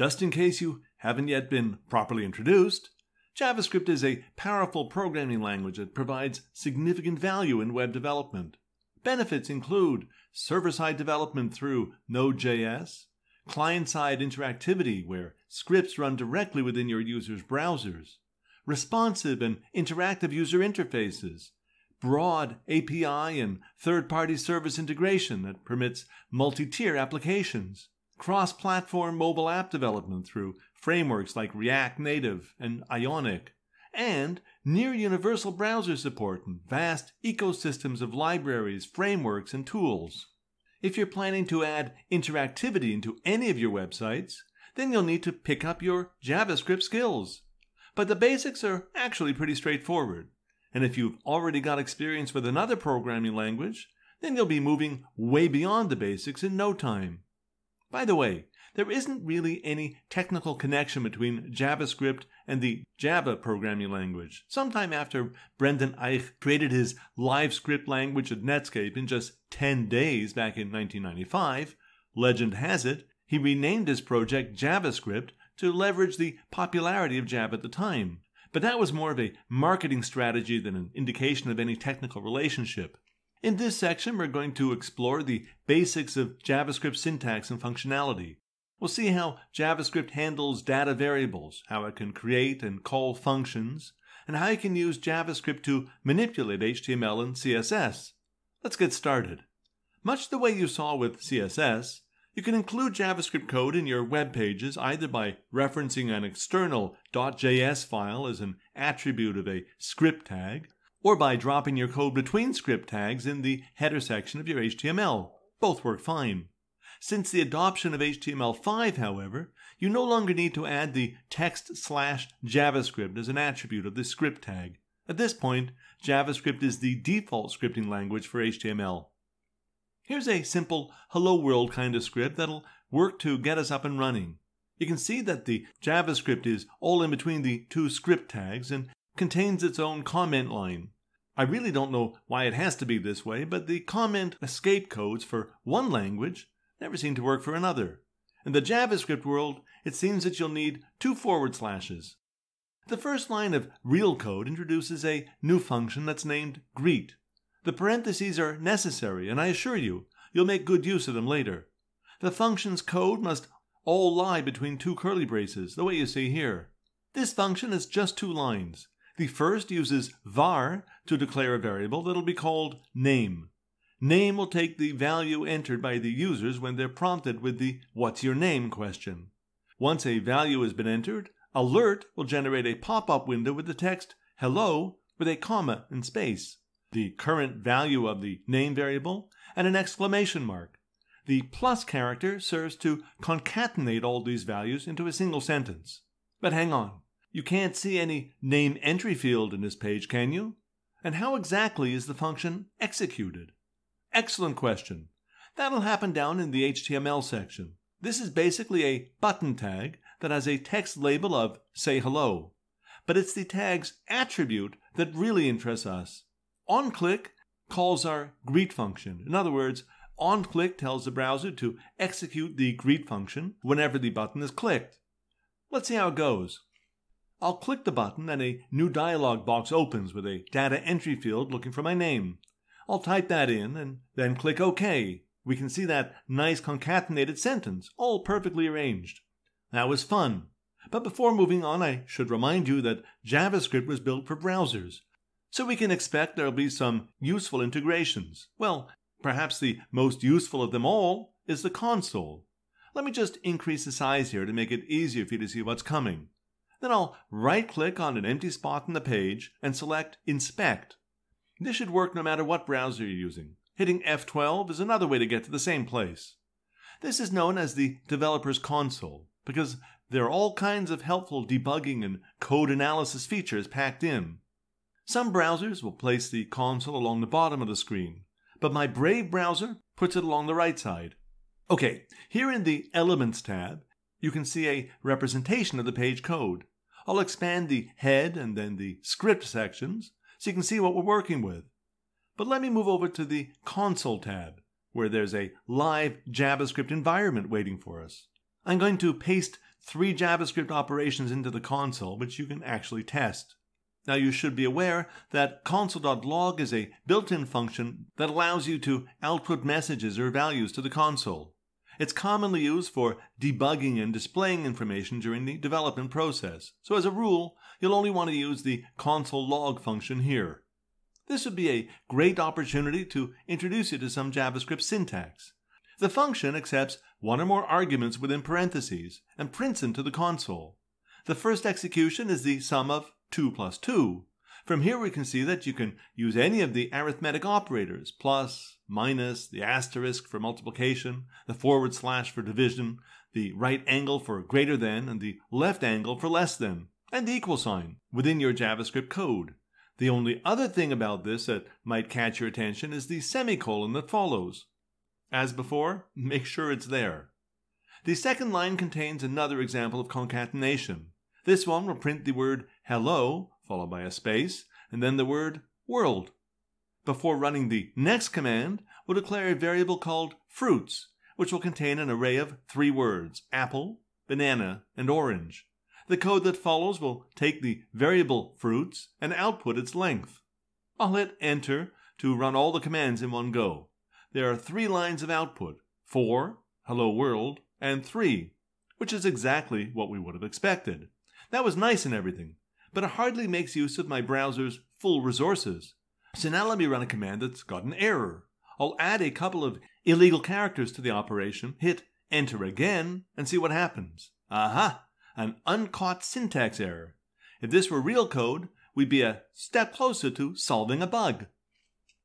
Just in case you haven't yet been properly introduced, JavaScript is a powerful programming language that provides significant value in web development. Benefits include server side development through Node.js, client side interactivity where scripts run directly within your user's browsers, responsive and interactive user interfaces, broad API and third party service integration that permits multi tier applications, cross platform mobile app development through frameworks like React Native and Ionic, and near universal browser support and vast ecosystems of libraries, frameworks, and tools. If you're planning to add interactivity into any of your websites, then you'll need to pick up your JavaScript skills. But the basics are actually pretty straightforward. And if you've already got experience with another programming language, then you'll be moving way beyond the basics in no time. By the way, there isn't really any technical connection between JavaScript and the Java programming language. Sometime after Brendan Eich created his LiveScript language at Netscape in just 10 days back in 1995, legend has it, he renamed his project JavaScript to leverage the popularity of Java at the time. But that was more of a marketing strategy than an indication of any technical relationship. In this section, we're going to explore the basics of JavaScript syntax and functionality. We'll see how JavaScript handles data variables, how it can create and call functions, and how you can use JavaScript to manipulate HTML and CSS. Let's get started. Much the way you saw with CSS, you can include JavaScript code in your web pages either by referencing an external .js file as an attribute of a script tag, or by dropping your code between script tags in the header section of your HTML. Both work fine. Since the adoption of HTML5, however, you no longer need to add the text slash JavaScript as an attribute of the script tag. At this point, JavaScript is the default scripting language for HTML. Here's a simple hello world kind of script that'll work to get us up and running. You can see that the JavaScript is all in between the two script tags and contains its own comment line. I really don't know why it has to be this way, but the comment escape codes for one language never seem to work for another. In the JavaScript world, it seems that you'll need two forward slashes. The first line of real code introduces a new function that's named greet. The parentheses are necessary, and I assure you, you'll make good use of them later. The function's code must all lie between two curly braces, the way you see here. This function is just two lines. The first uses var to declare a variable that'll be called name. Name will take the value entered by the users when they're prompted with the What's your name question. Once a value has been entered, Alert will generate a pop up window with the text Hello with a comma and space, the current value of the name variable, and an exclamation mark. The plus character serves to concatenate all these values into a single sentence. But hang on, you can't see any name entry field in this page, can you? And how exactly is the function executed? Excellent question. That'll happen down in the HTML section. This is basically a button tag that has a text label of say hello. But it's the tag's attribute that really interests us. OnClick calls our greet function. In other words, OnClick tells the browser to execute the greet function whenever the button is clicked. Let's see how it goes. I'll click the button and a new dialog box opens with a data entry field looking for my name. I'll type that in and then click OK. We can see that nice concatenated sentence, all perfectly arranged. That was fun. But before moving on, I should remind you that JavaScript was built for browsers. So we can expect there'll be some useful integrations. Well, perhaps the most useful of them all is the console. Let me just increase the size here to make it easier for you to see what's coming. Then I'll right click on an empty spot in the page and select Inspect. This should work no matter what browser you're using. Hitting F12 is another way to get to the same place. This is known as the developer's console because there are all kinds of helpful debugging and code analysis features packed in. Some browsers will place the console along the bottom of the screen, but my Brave browser puts it along the right side. Okay, here in the Elements tab, you can see a representation of the page code. I'll expand the head and then the script sections so you can see what we're working with. But let me move over to the Console tab, where there's a live JavaScript environment waiting for us. I'm going to paste three JavaScript operations into the console, which you can actually test. Now you should be aware that console.log is a built-in function that allows you to output messages or values to the console. It's commonly used for debugging and displaying information during the development process. So as a rule, you'll only want to use the console log function here. This would be a great opportunity to introduce you to some JavaScript syntax. The function accepts one or more arguments within parentheses and prints them to the console. The first execution is the sum of 2 plus 2. From here we can see that you can use any of the arithmetic operators, plus, minus, the asterisk for multiplication, the forward slash for division, the right angle for greater than, and the left angle for less than, and the equal sign within your JavaScript code. The only other thing about this that might catch your attention is the semicolon that follows. As before, make sure it's there. The second line contains another example of concatenation. This one will print the word hello, followed by a space, and then the word world. Before running the next command, we'll declare a variable called fruits, which will contain an array of three words apple, banana, and orange. The code that follows will take the variable fruits and output its length. I'll hit enter to run all the commands in one go. There are three lines of output four, hello world, and three, which is exactly what we would have expected. That was nice and everything, but it hardly makes use of my browser's full resources. So now let me run a command that's got an error. I'll add a couple of illegal characters to the operation, hit enter again, and see what happens. Aha! An uncaught syntax error. If this were real code, we'd be a step closer to solving a bug.